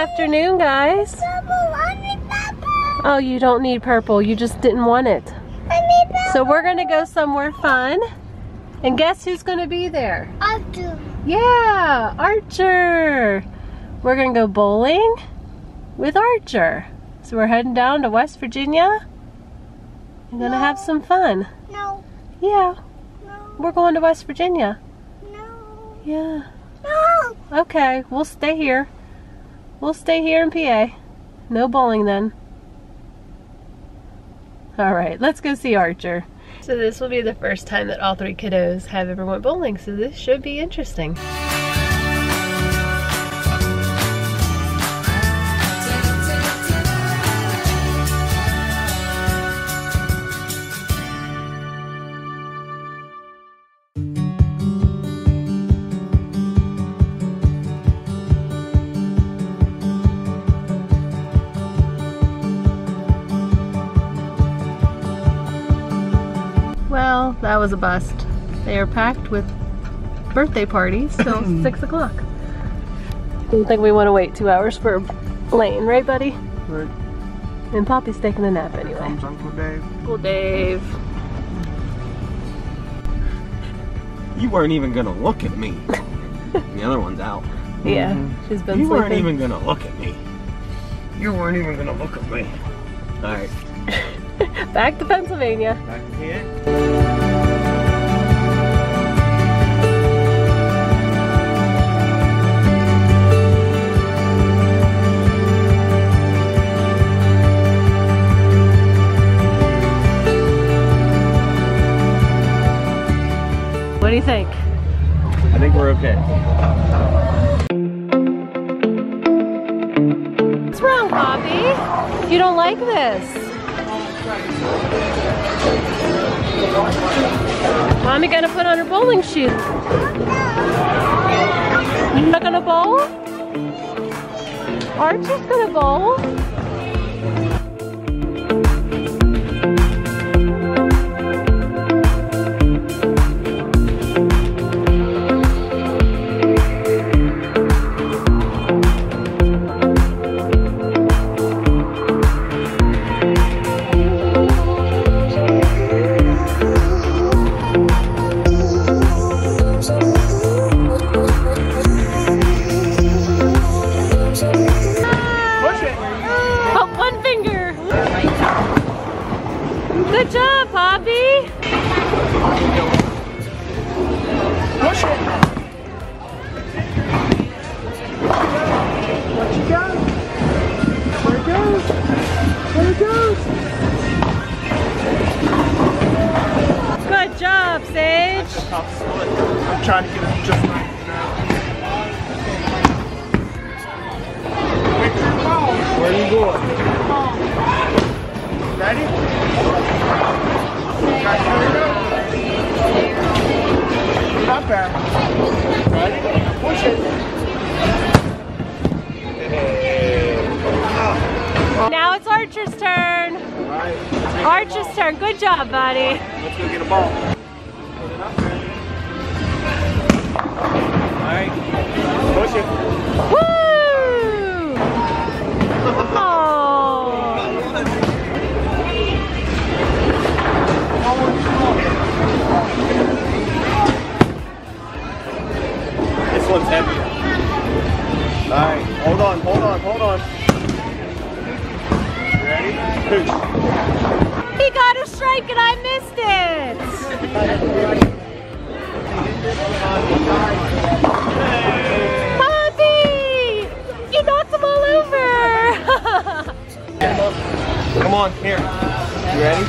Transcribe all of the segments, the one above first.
afternoon, guys. Oh, you don't need purple. You just didn't want it. So we're gonna go somewhere fun. And guess who's gonna be there? Archer. Yeah, Archer. We're gonna go bowling with Archer. So we're heading down to West Virginia. We're gonna have some fun. No, Yeah, no, we're going to West Virginia. no, Yeah. no. Okay, we'll stay here. We'll stay here in PA. No bowling then. All right, let's go see Archer. So this will be the first time that all three kiddos have ever went bowling, so this should be interesting. That was a bust. They are packed with birthday parties till six o'clock. Don't think we want to wait two hours for Lane, right, buddy? Right. And Poppy's taking a nap anyway. Comes Uncle Dave. Uncle Dave. You weren't even gonna look at me. the other one's out. Yeah, mm-hmm. she's been You weren't even gonna look at me. You weren't even gonna look at me. Alright. Back to Pennsylvania. Back here. What do you think? I think we're okay. What's wrong, Poppy? You don't like this. Mommy gonna put on her bowling shoes. You're not gonna bowl? Archie's gonna bowl. I'm trying to get it just right. Where are you going? Ready? Right, here we go. Not bad. Ready? Push it. Now it's Archer's turn. Alright, Archer's turn. Good job, buddy. let's go get a ball. Alright, push it. Woo! On, here. You ready?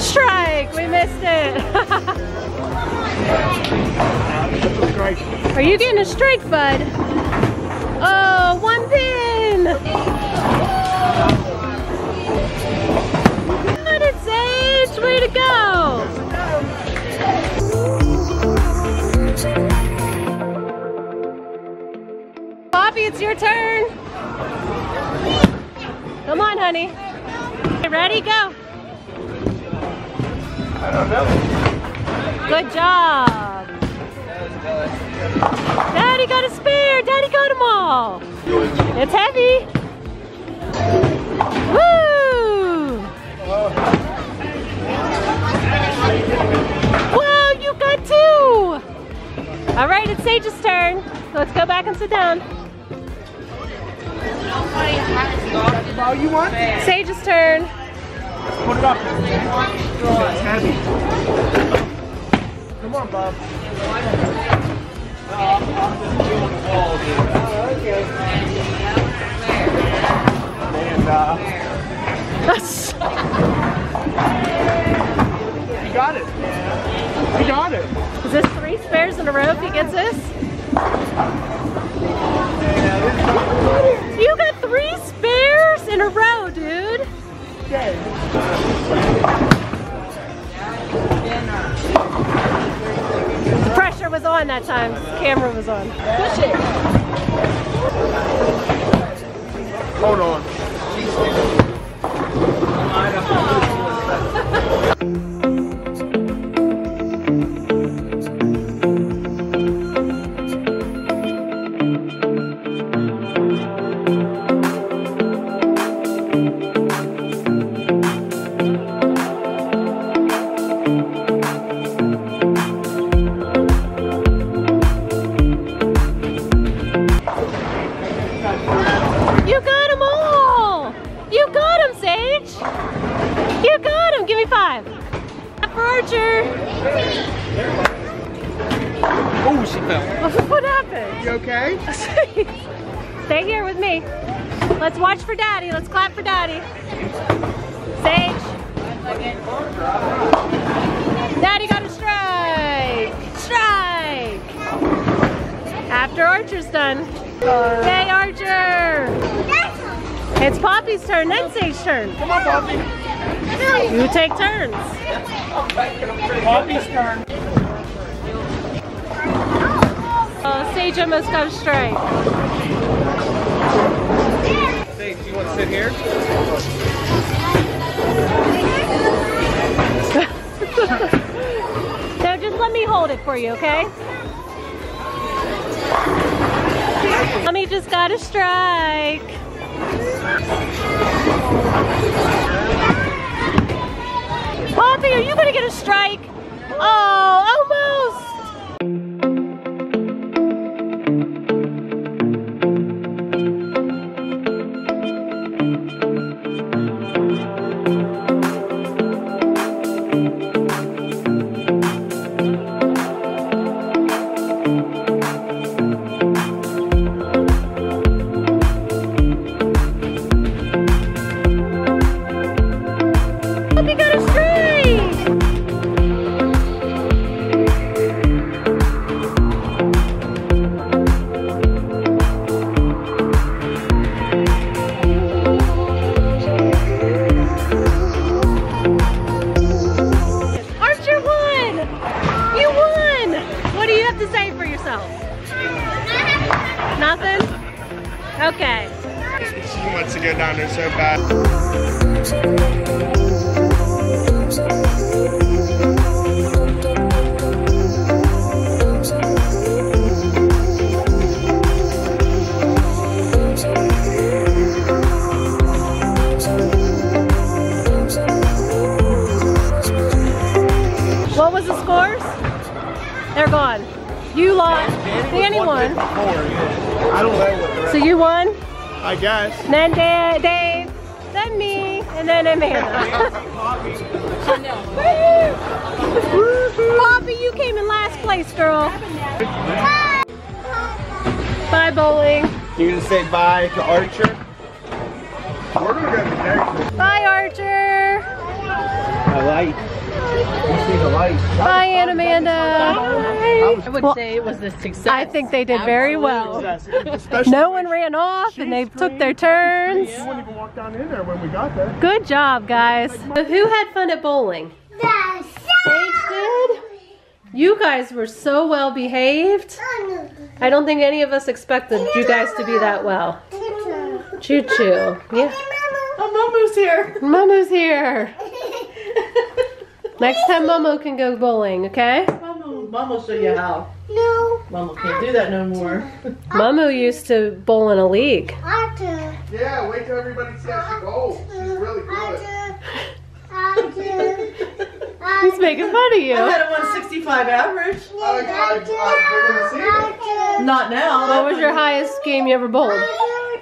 Strike! We missed it. Are you getting a strike, bud? It's your turn. Come on, honey. Okay, ready? Go. I don't know. Good job. Daddy got a spare. Daddy got them all. It's heavy. Woo! Wow, you got two. All right, it's Sage's turn. Let's go back and sit down. Oh, you want? Sage's turn. Put it up. It's heavy. Come on, Bob. The pressure was on that time. The camera was on. Push it. Hold on. Archer. Oh, she fell. what happened? You okay? Stay here with me. Let's watch for Daddy. Let's clap for Daddy. Sage. Daddy got a strike. Strike. After Archer's done. Yay, Archer. It's Poppy's turn, then Sage's turn. Come on, Bobby. You take turns. Bobby's turn. Oh, Sage a strike. Hey, do you want to sit here? No, just let me hold it for you, okay? Mommy just got a strike. Poppy, are you gonna get a strike? Oh, She wants to go down there so bad. What was the scores? They're gone. You lost. Danny won. I don't know what So you won. I guess. Then Da- Dave. Then me. And then Amanda. Poppy, you came in last place, girl. Bye, bowling. You gonna say bye to Archer? We're gonna go to Derek. Bye, Archer. I light. You see the light. Bye, Aunt Amanda. I would Well, say it was a success. I think they did very well. No one ran off and they took their turns. We wouldn't even walk down in there when we got there. Good job, guys. So who had fun at bowling? Sage did. You guys were so well behaved. I don't think any of us expected you guys to be that well. Choo choo. Yeah. Oh, Momo's here. Momo's here. Next time Momo can go bowling, okay? Momo, Momo show you how. No, Momo can't do that no more. Momo used to bowl in a league. Arthur. Yeah, wait till everybody sees how she bowls. She's really good. Arthur. Arthur. He's making fun of you. I had a 165 average. I, I, I, we're gonna see it. Not now. What was your highest game you ever bowled?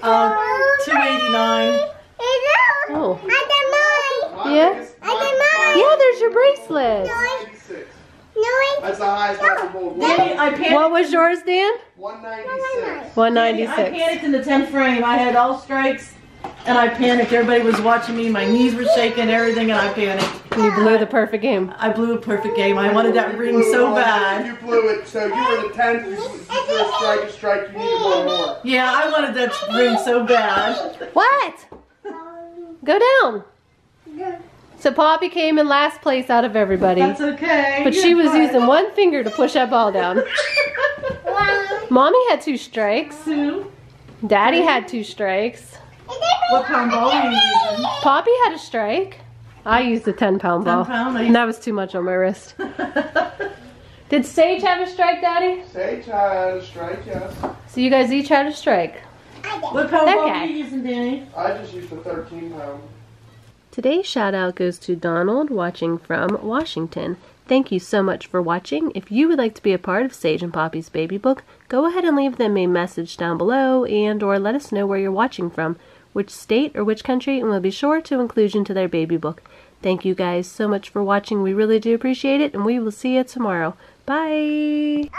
Um, 289. Oh. My Yeah? biggest- I did mine. Yeah, there's your bracelet. 196. No, That's the highest I ever bowled. I. What was yours, Dan? 196. Danny, I 196. panicked in the 10th frame. I had all strikes, and I panicked. Everybody was watching me. My knees were shaking, everything, and I panicked. You blew the perfect game. I blew a perfect game. I wanted that ring blew it so all. bad. You blew it, so you were the 10th. You, you strike, a strike, you needed one more. Yeah, I wanted that ring so bad. What? Um, Go down. So Poppy came in last place out of everybody. That's okay. But she was using one finger to push that ball down. Mommy had two strikes. Two. Daddy had two strikes. What pound ball were you using? Poppy had a strike. I used a 10 pound ball. 10 pound? And that was too much on my wrist. Did Sage have a strike, Daddy? Sage had a strike, yes. So you guys each had a strike. What pound ball Okay. were you using, Danny? I just used a 13 pound. Today's shout out goes to Donald watching from Washington. Thank you so much for watching. If you would like to be a part of Sage and Poppy's baby book, go ahead and leave them a message down below and or let us know where you're watching from, which state or which country, and we'll be sure to include you into their baby book. Thank you guys so much for watching. We really do appreciate it, and we will see you tomorrow. Bye.